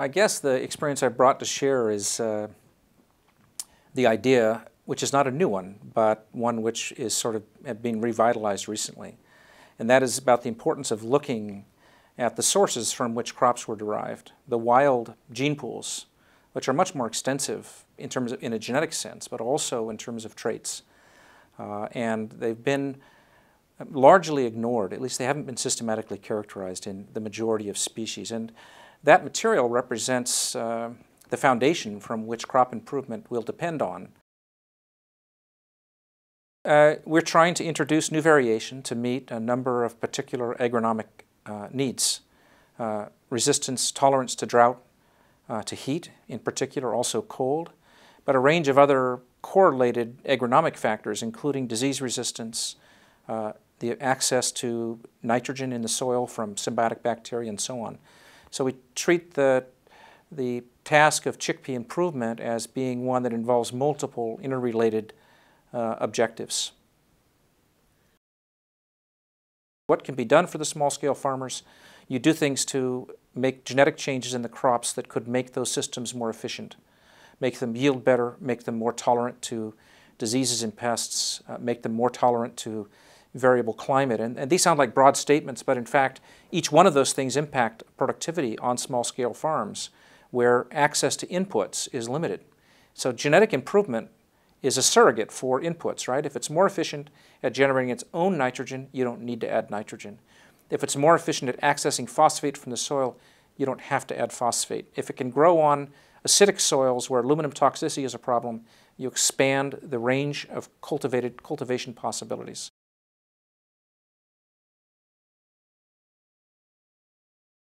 I guess the experience I brought to share is uh, the idea, which is not a new one, but one which is sort of being revitalized recently. And that is about the importance of looking at the sources from which crops were derived, the wild gene pools, which are much more extensive in terms of in a genetic sense, but also in terms of traits. Uh, and they've been largely ignored, at least they haven't been systematically characterized in the majority of species. And that material represents uh, the foundation from which crop improvement will depend on. Uh, we're trying to introduce new variation to meet a number of particular agronomic uh, needs. Uh, resistance, tolerance to drought, uh, to heat in particular, also cold, but a range of other correlated agronomic factors, including disease resistance, uh, the access to nitrogen in the soil from symbiotic bacteria, and so on. So we treat the, the task of chickpea improvement as being one that involves multiple interrelated uh, objectives. What can be done for the small-scale farmers? You do things to make genetic changes in the crops that could make those systems more efficient, make them yield better, make them more tolerant to diseases and pests, uh, make them more tolerant to variable climate. And, and, these sound like broad statements, but in fact, each one of those things impact productivity on small-scale farms where access to inputs is limited. So genetic improvement is a surrogate for inputs, right? If it's more efficient at generating its own nitrogen, you don't need to add nitrogen. If it's more efficient at accessing phosphate from the soil, you don't have to add phosphate. If it can grow on acidic soils where aluminum toxicity is a problem, you expand the range of cultivated cultivation possibilities.